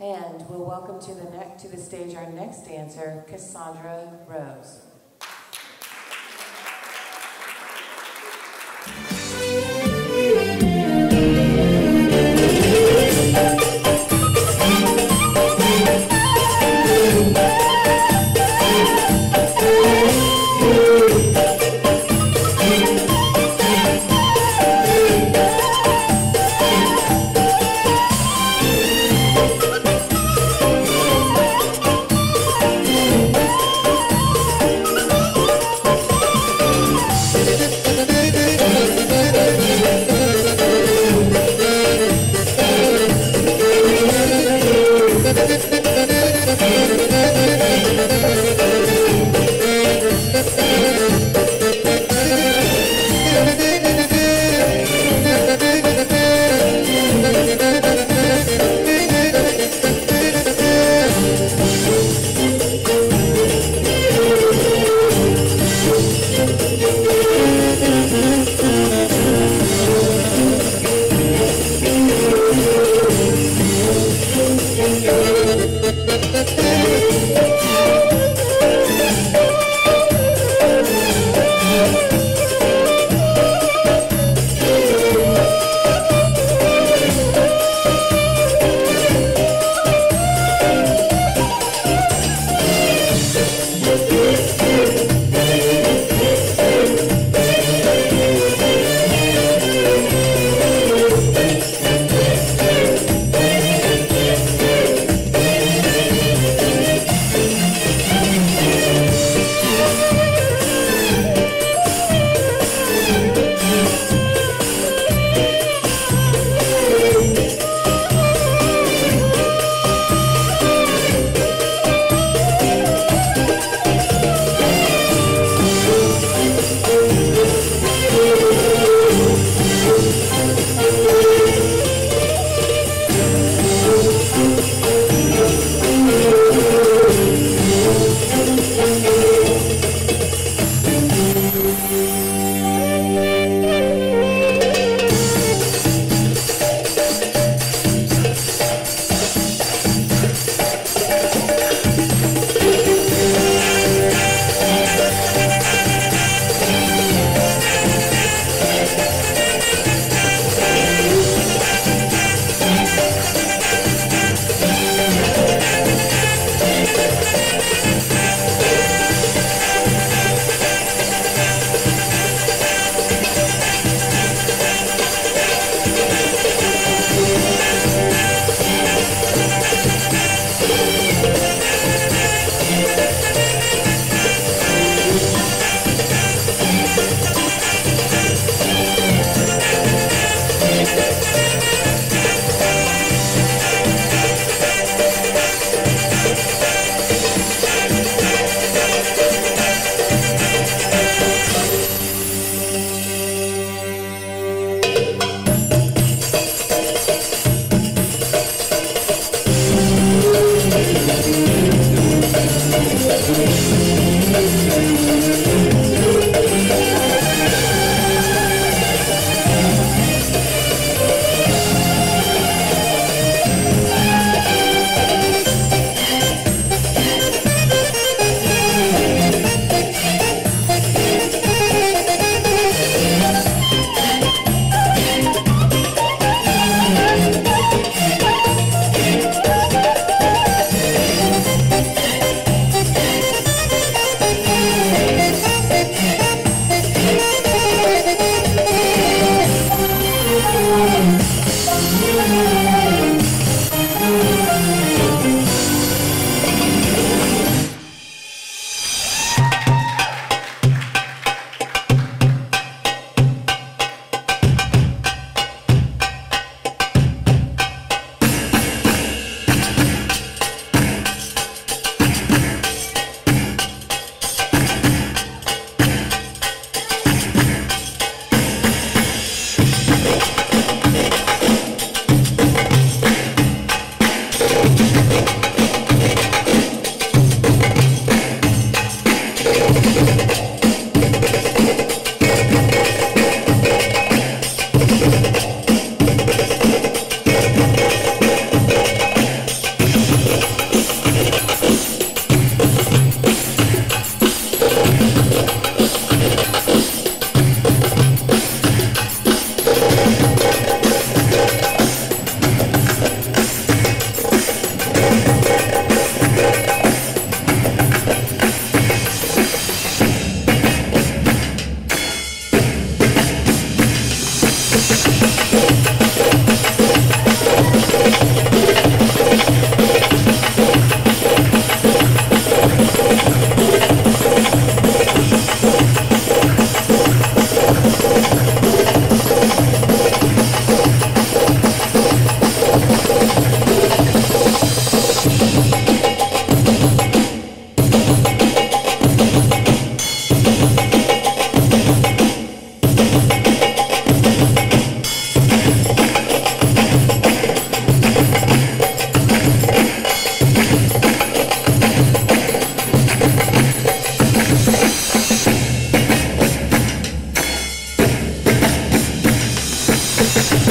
And we'll welcome to the next to the stage our next dancer, Cassandra Rose. Peace.